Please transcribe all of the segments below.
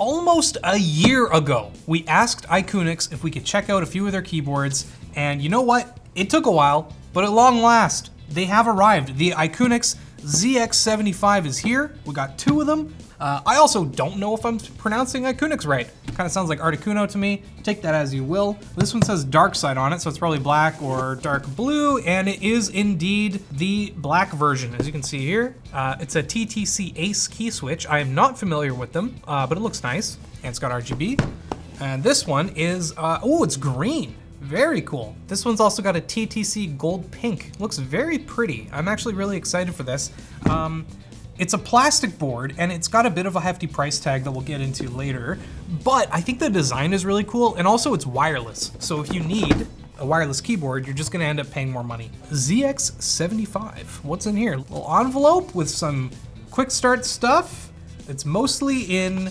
almost a year ago, we asked Iqunix if we could check out a few of their keyboards, and you know what? It took a while, but at long last, they have arrived. The Iqunix ZX75 is here. We got two of them. Uh, I also don't know if I'm pronouncing Iqunix right. Kind of sounds like Articuno to me. Take that as you will. This one says dark side on it, so it's probably black or dark blue, and it is indeed the black version, as you can see here. Uh, it's a TTC Ace key switch. I am not familiar with them, uh, but it looks nice, and it's got RGB. And this one is, oh, it's green. Very cool. This one's also got a TTC gold pink. Looks very pretty. I'm actually really excited for this. Um, it's a plastic board and it's got a bit of a hefty price tag that we'll get into later, but I think the design is really cool and also it's wireless. So if you need a wireless keyboard, you're just gonna end up paying more money. ZX75, what's in here? A little envelope with some quick start stuff. It's mostly in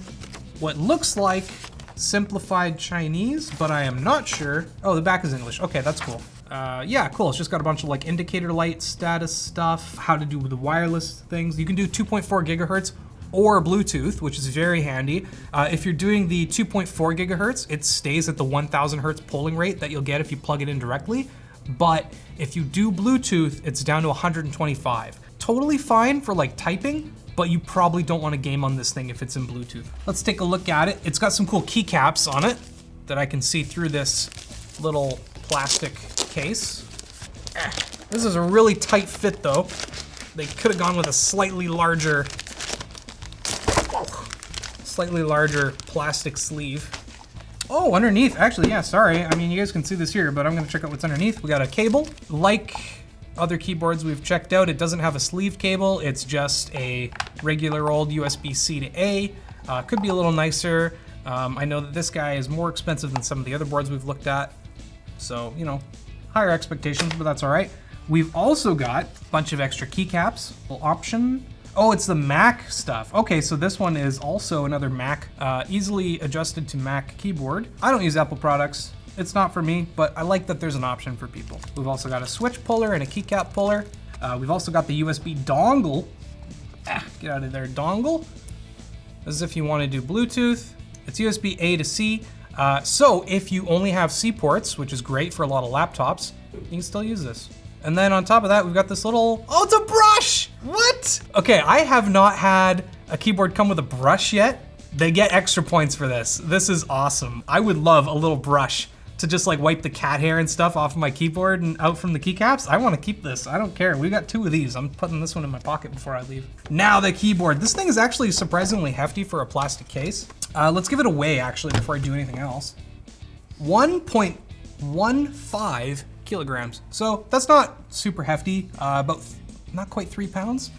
what looks like simplified Chinese, but I am not sure. Oh, the back is English. Okay, that's cool. Uh, yeah, cool. It's just got a bunch of like indicator light status stuff, how to do the wireless things. You can do 2.4 gigahertz or Bluetooth, which is very handy. Uh, if you're doing the 2.4 gigahertz, it stays at the 1000 hertz polling rate that you'll get if you plug it in directly. But if you do Bluetooth, it's down to 125. Totally fine for like typing, but you probably don't want to game on this thing if it's in Bluetooth. Let's take a look at it. It's got some cool keycaps on it that I can see through this little plastic case. This is a really tight fit though. They could have gone with a slightly larger, slightly larger plastic sleeve. Oh, underneath, actually, yeah, sorry. I mean, you guys can see this here, but I'm gonna check out what's underneath. We got a cable. Like other keyboards we've checked out, it doesn't have a sleeve cable. It's just a regular old USB-C to A. Uh, could be a little nicer. Um, I know that this guy is more expensive than some of the other boards we've looked at. So, you know, higher expectations, but that's all right. We've also got a bunch of extra keycaps, option. Oh, it's the Mac stuff. Okay, so this one is also another Mac, uh, easily adjusted to Mac keyboard. I don't use Apple products. It's not for me, but I like that there's an option for people. We've also got a switch puller and a keycap puller. Uh, we've also got the USB dongle. Ah, get out of there, dongle. As if you want to do Bluetooth. It's USB A to C. Uh, so if you only have C ports, which is great for a lot of laptops, you can still use this. And then on top of that, we've got this little, oh, it's a brush! What? Okay, I have not had a keyboard come with a brush yet. They get extra points for this. This is awesome. I would love a little brush to just like wipe the cat hair and stuff off of my keyboard and out from the keycaps. I wanna keep this, I don't care. We got two of these. I'm putting this one in my pocket before I leave. Now the keyboard. This thing is actually surprisingly hefty for a plastic case. Uh, let's give it away, actually before I do anything else. 1.15 kilograms. So that's not super hefty, uh, about not quite three pounds.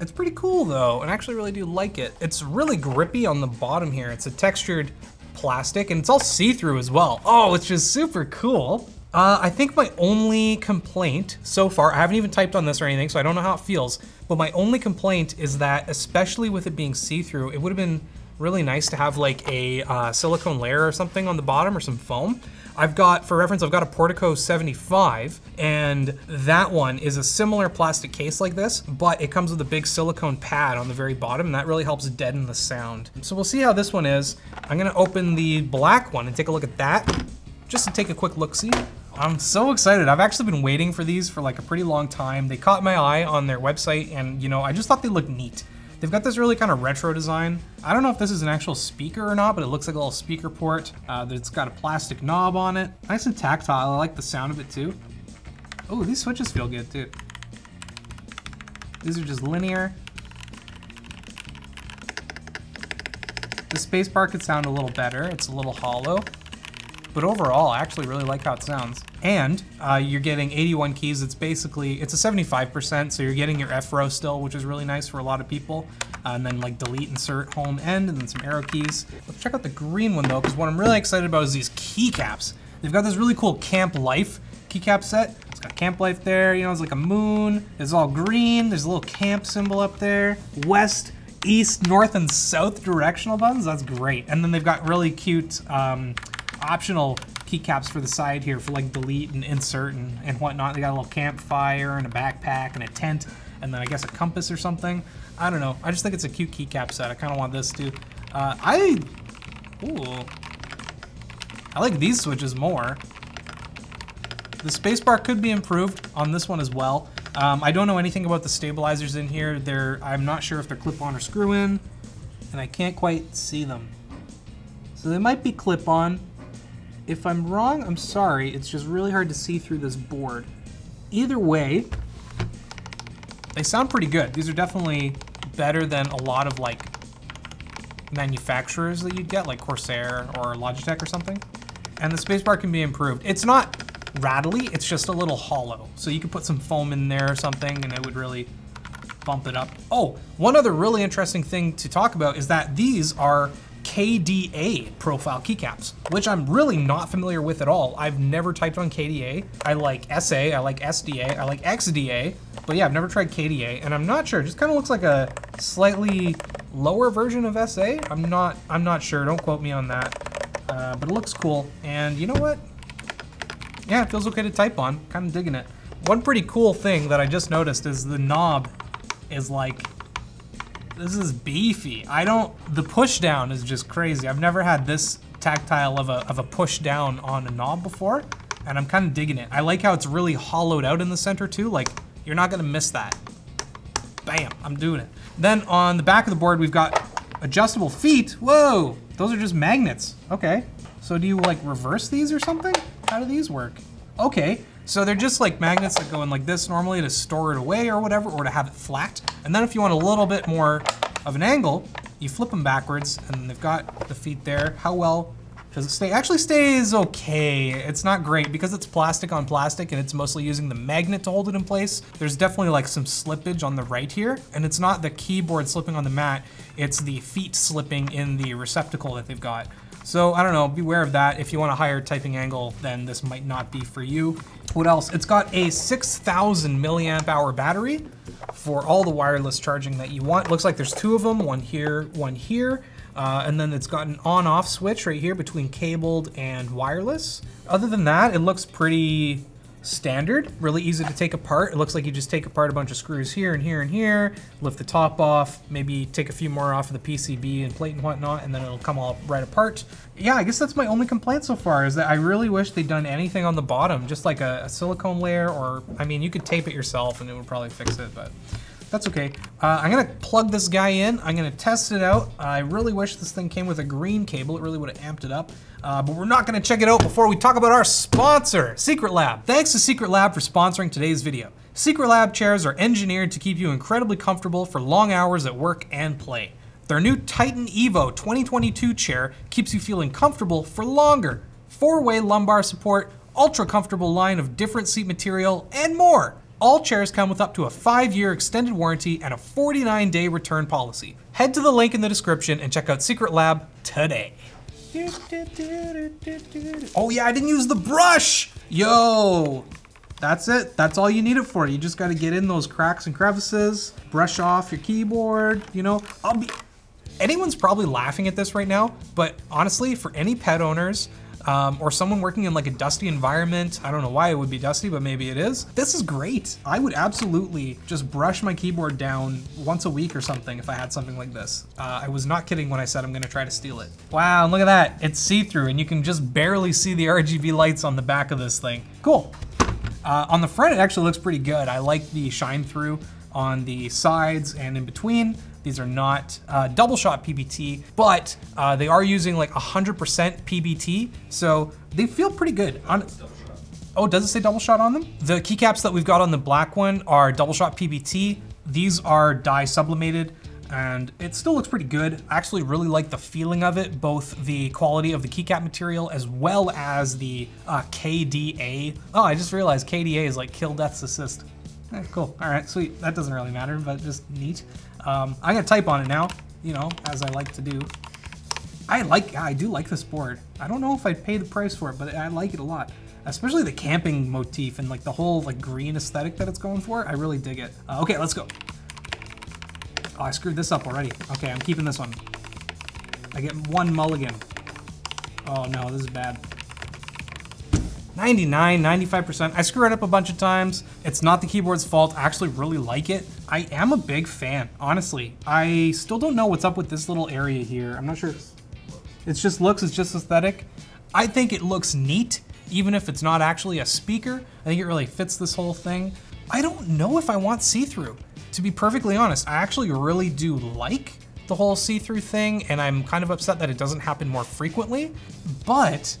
It's pretty cool though, and I actually really do like it. It's really grippy on the bottom here. It's a textured plastic and it's all see-through as well. Oh, it's just super cool. Uh, I think my only complaint so far, I haven't even typed on this or anything, so I don't know how it feels, but my only complaint is that, especially with it being see-through, it would have been really nice to have like a uh, silicone layer or something on the bottom or some foam. I've got, for reference, I've got a Portico 75, and that one is a similar plastic case like this, but it comes with a big silicone pad on the very bottom, and that really helps deaden the sound. So we'll see how this one is. I'm gonna open the black one and take a look at that, just to take a quick look-see. I'm so excited. I've actually been waiting for these for like a pretty long time. They caught my eye on their website, and you know, I just thought they looked neat. They've got this really kind of retro design. I don't know if this is an actual speaker or not, but it looks like a little speaker port. Uh, it's got a plastic knob on it. Nice and tactile, I like the sound of it too. Oh, these switches feel good too. These are just linear. The spacebar could sound a little better. It's a little hollow. But overall, I actually really like how it sounds. And uh, you're getting 81 keys. It's basically, it's a 75%, so you're getting your F row still, which is really nice for a lot of people. Uh, and then like delete, insert, home, end, and then some arrow keys. Let's check out the green one though, because what I'm really excited about is these keycaps. They've got this really cool Camp Life keycap set. It's got Camp Life there, you know, it's like a moon. It's all green. There's a little camp symbol up there. West, east, north, and south directional buttons. That's great. And then they've got really cute um, optional keycaps for the side here for like delete and insert and, and whatnot. They got a little campfire and a backpack and a tent and then I guess a compass or something. I don't know. I just think it's a cute keycap set. I kind of want this too. Uh, I Ooh. I like these switches more. The spacebar could be improved on this one as well. Um, I don't know anything about the stabilizers in here. They're, I'm not sure if they're clip-on or screw-in, and I can't quite see them. So they might be clip-on. If I'm wrong, I'm sorry. It's just really hard to see through this board. Either way, they sound pretty good. These are definitely better than a lot of like manufacturers that you'd get, like Corsair or Logitech or something. And the spacebar can be improved. It's not rattly, it's just a little hollow. So you could put some foam in there or something and it would really bump it up. Oh, one other really interesting thing to talk about is that these are KDA profile keycaps, which I'm really not familiar with at all. I've never typed on KDA. I like SA, I like SDA, I like XDA, but yeah, I've never tried KDA, and I'm not sure. It just kind of looks like a slightly lower version of SA. I'm not, I'm not sure. Don't quote me on that, uh, but it looks cool. And you know what? Yeah, it feels okay to type on. Kind of digging it. One pretty cool thing that I just noticed is the knob is like this is beefy. I don't, the push down is just crazy. I've never had this tactile of a, of a push down on a knob before, and I'm kind of digging it. I like how it's really hollowed out in the center too. Like, you're not gonna miss that. Bam, I'm doing it. Then on the back of the board, we've got adjustable feet. Whoa, those are just magnets. Okay, so do you like reverse these or something? How do these work? Okay, so they're just like magnets that go in like this normally to store it away or whatever, or to have it flat. And then if you want a little bit more of an angle, you flip them backwards and they've got the feet there. How well does it stay? Actually stays okay. It's not great because it's plastic on plastic and it's mostly using the magnet to hold it in place. There's definitely like some slippage on the right here and it's not the keyboard slipping on the mat, it's the feet slipping in the receptacle that they've got. So I don't know, beware of that. If you want a higher typing angle, then this might not be for you. What else? It's got a 6,000 milliamp hour battery for all the wireless charging that you want. Looks like there's two of them, one here, one here. Uh, and then it's got an on-off switch right here between cabled and wireless. Other than that, it looks pretty standard, really easy to take apart. It looks like you just take apart a bunch of screws here and here and here, lift the top off, maybe take a few more off of the PCB and plate and whatnot, and then it'll come all right apart. Yeah, I guess that's my only complaint so far, is that I really wish they'd done anything on the bottom, just like a, a silicone layer, or, I mean, you could tape it yourself and it would probably fix it, but that's okay. Uh, I'm gonna plug this guy in. I'm gonna test it out. I really wish this thing came with a green cable. It really would have amped it up. Uh, but we're not gonna check it out before we talk about our sponsor, Secretlab. Thanks to Secretlab for sponsoring today's video. Secretlab chairs are engineered to keep you incredibly comfortable for long hours at work and play. Their new Titan Evo 2022 chair keeps you feeling comfortable for longer. Four-way lumbar support, ultra comfortable line of different seat material, and more. All chairs come with up to a 5-year extended warranty and a 49-day return policy. Head to the link in the description and check out Secret Lab today. Oh yeah, I didn't use the brush! Yo! That's it. That's all you need it for. You just gotta get in those cracks and crevices, brush off your keyboard, you know. I'll be... Anyone's probably laughing at this right now, but honestly, for any pet owners, um, or someone working in like a dusty environment. I don't know why it would be dusty, but maybe it is. This is great. I would absolutely just brush my keyboard down once a week or something if I had something like this. Uh, I was not kidding when I said I'm gonna try to steal it. Wow, look at that. It's see-through and you can just barely see the RGB lights on the back of this thing. Cool. Uh, on the front, it actually looks pretty good. I like the shine through on the sides and in between. These are not uh, double shot PBT, but uh, they are using like 100% PBT, so they feel pretty good. On oh, does it say double shot on them? The keycaps that we've got on the black one are double shot PBT. These are dye sublimated and it still looks pretty good. I actually really like the feeling of it, both the quality of the keycap material as well as the uh, KDA. Oh, I just realized KDA is like kill death's assist. Eh, cool, all right, sweet. That doesn't really matter, but just neat. Um, I'm gonna type on it now, you know, as I like to do. I like, I do like this board. I don't know if I'd pay the price for it, but I like it a lot. Especially the camping motif and like the whole like green aesthetic that it's going for. I really dig it. Uh, okay, let's go. Oh, I screwed this up already. Okay, I'm keeping this one. I get one mulligan. Oh no, this is bad. 99, 95%. I screw it up a bunch of times. It's not the keyboard's fault. I actually really like it. I am a big fan, honestly. I still don't know what's up with this little area here. I'm not sure. It's just looks, it's just aesthetic. I think it looks neat, even if it's not actually a speaker. I think it really fits this whole thing. I don't know if I want see-through. To be perfectly honest, I actually really do like the whole see-through thing, and I'm kind of upset that it doesn't happen more frequently, but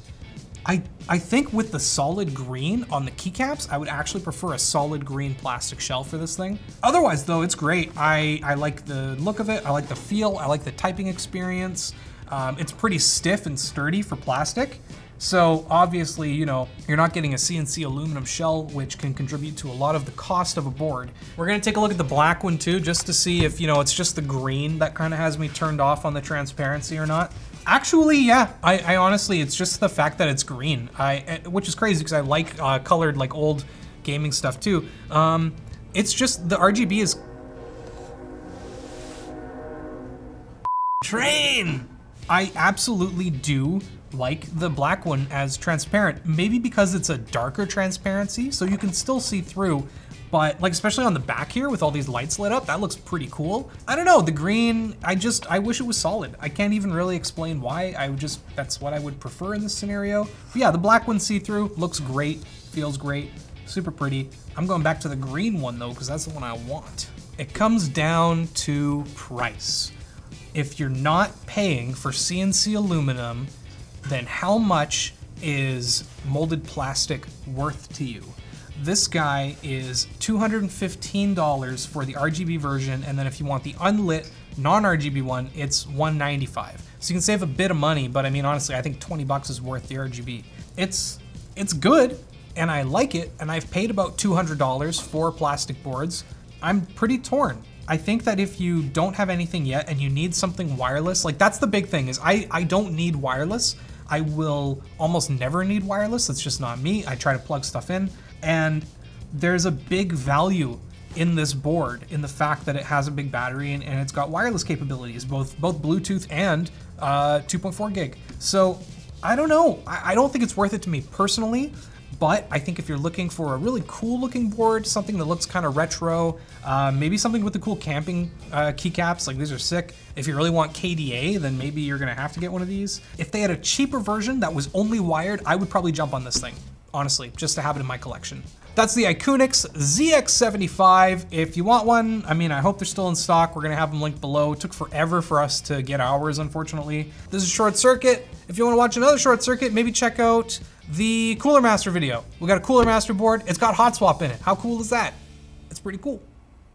I, I think with the solid green on the keycaps, I would actually prefer a solid green plastic shell for this thing. Otherwise though, it's great. I, I like the look of it, I like the feel, I like the typing experience. Um, it's pretty stiff and sturdy for plastic. So obviously, you know, you're not getting a CNC aluminum shell, which can contribute to a lot of the cost of a board. We're gonna take a look at the black one too, just to see if, you know, it's just the green that kind of has me turned off on the transparency or not. Actually, yeah, I, I, honestly, it's just the fact that it's green, I, eh, which is crazy because I like uh, colored, like old gaming stuff too. Um, it's just the RGB is train. I absolutely do like the black one as transparent, maybe because it's a darker transparency, so you can still see through, but like especially on the back here with all these lights lit up, that looks pretty cool. I don't know, the green, I just, I wish it was solid. I can't even really explain why, I would just, that's what I would prefer in this scenario. But yeah, the black one see-through, looks great, feels great, super pretty. I'm going back to the green one though, because that's the one I want. It comes down to price. If you're not paying for CNC aluminum, then how much is molded plastic worth to you? This guy is $215 for the RGB version, and then if you want the unlit non-RGB one, it's 195. So you can save a bit of money, but I mean, honestly, I think 20 bucks is worth the RGB. It's, it's good, and I like it, and I've paid about $200 for plastic boards. I'm pretty torn. I think that if you don't have anything yet and you need something wireless, like that's the big thing is I, I don't need wireless. I will almost never need wireless. That's just not me. I try to plug stuff in. And there's a big value in this board in the fact that it has a big battery and, and it's got wireless capabilities, both both Bluetooth and uh, 2.4 gig. So I don't know. I, I don't think it's worth it to me personally. But I think if you're looking for a really cool looking board, something that looks kind of retro, uh, maybe something with the cool camping uh, keycaps, like these are sick. If you really want KDA, then maybe you're gonna have to get one of these. If they had a cheaper version that was only wired, I would probably jump on this thing, honestly, just to have it in my collection. That's the Iqunix ZX75. If you want one, I mean, I hope they're still in stock. We're gonna have them linked below. It took forever for us to get ours, unfortunately. This is Short Circuit. If you wanna watch another Short Circuit, maybe check out the Cooler Master video. We got a Cooler Master board. It's got Hot Swap in it. How cool is that? It's pretty cool.